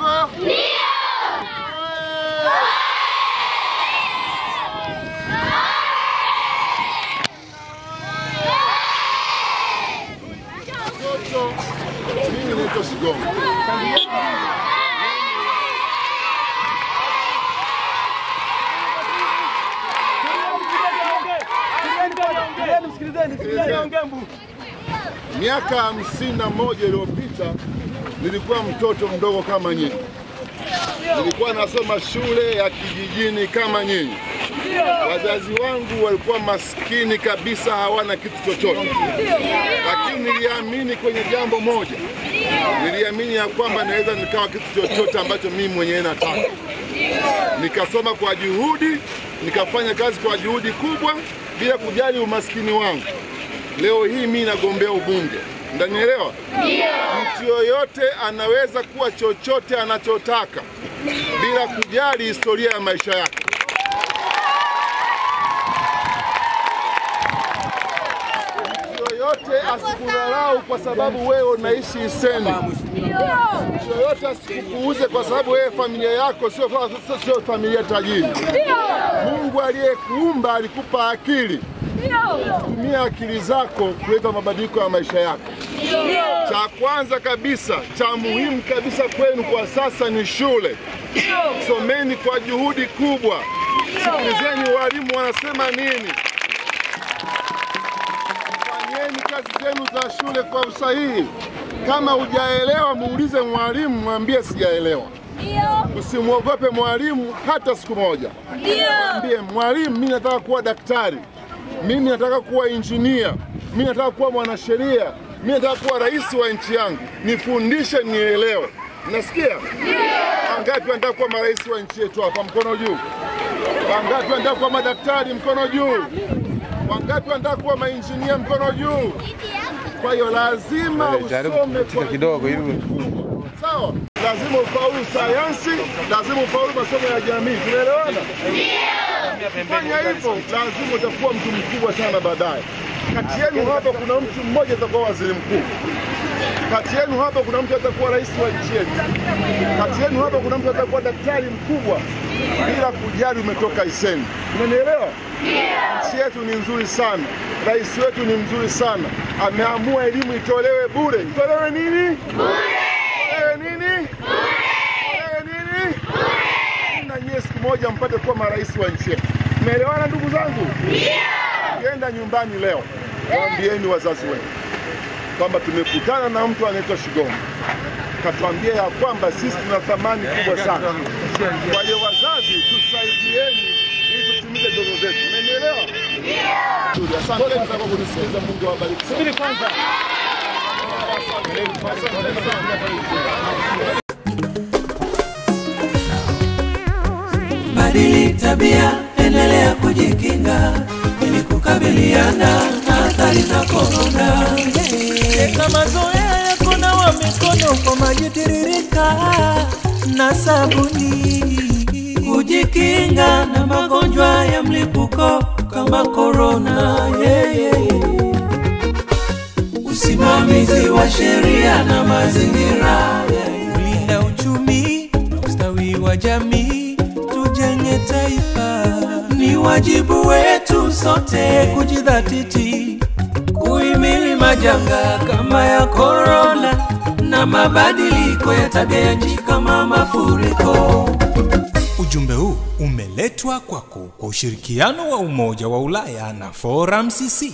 Congo! Nia! Three minutes to go. Queremos, queremos, queremos, queremos, queremos, queremos, queremos, Miaka hamsini na moja iliyopita nilikuwa mtoto mdogo kama nyinyi, nilikuwa nasoma shule ya kijijini kama nyinyi. Wazazi wangu walikuwa maskini kabisa, hawana kitu chochote, lakini niliamini kwenye jambo moja. Niliamini ya kwamba naweza nikawa kitu chochote ambacho mimi mwenyewe nataka. Nikasoma kwa juhudi, nikafanya kazi kwa juhudi kubwa bila kujali umaskini wangu. Leo hii mimi nagombea ubunge, ndanielewa? Mtu yoyote anaweza kuwa chochote anachotaka bila kujali historia ya maisha yake. Mtu yoyote asikudharau kwa sababu wewe unaishi Iseni. Mtu yoyote asikupuuze kwa sababu wewe familia yako sio sio- sio familia tajiri. Mungu aliyekuumba alikupa akili. Tumia akili zako kuleta mabadiliko ya maisha yako. Cha kwanza kabisa, cha muhimu kabisa kwenu kwa sasa ni shule. Someni kwa juhudi kubwa. Sikilizeni walimu wanasema nini. Fanyeni kazi zenu za shule kwa usahihi. Kama hujaelewa, muulize mwalimu, mwambie sijaelewa. Usimwogope mwalimu hata siku moja. Mwambie mwalimu, mimi nataka kuwa daktari, mimi nataka kuwa injinia, mimi nataka kuwa mwanasheria, mimi nataka kuwa rais wa nchi yangu, nifundishe nielewe. Nasikia? Wangapi wanataka kuwa marais wa nchi yetu hapa? Mkono juu. Wangapi wanataka kuwa madaktari? Mkono juu. Wangapi wanataka kuwa mainjinia? Mkono juu. Kwa hiyo lazima usome kwa kidogo hivi, Sawa, lazima ufaulu sayansi, lazima ufaulu masomo ya jamii. Tunaelewana? Fanya hivyo, lazima utakuwa mtu mkubwa sana baadaye. Kati yenu hapa kuna mtu mmoja atakuwa waziri mkuu, kati yenu hapa kuna mtu atakuwa rais wa nchi yetu, kati yenu hapa kuna mtu atakuwa daktari mkubwa, bila kujali umetoka Iseni. Unanielewa? Nchi yetu ni nzuri sana, rais wetu ni mzuri sana, ameamua elimu itolewe bure. Itolewe nini? Bure. Itolewe nini? Bure. nini? Na nyie siku moja mpate kuwa marais wa nchi yetu. Mmeelewana ndugu zangu? Ukienda nyumbani leo, waambieni wazazi wenu kwamba tumekutana na mtu anaitwa Shigongo, katuambia ya kwamba sisi tuna thamani kubwa sana. Kwa hiyo wazazi, tusaidieni ili tutimize ndoto zetu. Asanteni sana kwa kunisikiliza. Mungu awabariki. Subiri kwanza. Badili tabia, endelea kujikinga ili kukabiliana na athari za korona. Weka mazoea ya kunawa mikono kwa maji tiririka na sabuni. Kujikinga na magonjwa ya mlipuko kama korona. Yeah, yeah, yeah. Usimamizi wa sheria na mazingira. Wajibu wetu sote Kujidhatiti kuhimili majanga kama ya korona na mabadiliko ya tabia nchi kama mafuriko. Ujumbe huu umeletwa kwako kwa ushirikiano wa Umoja wa Ulaya na Forum CC.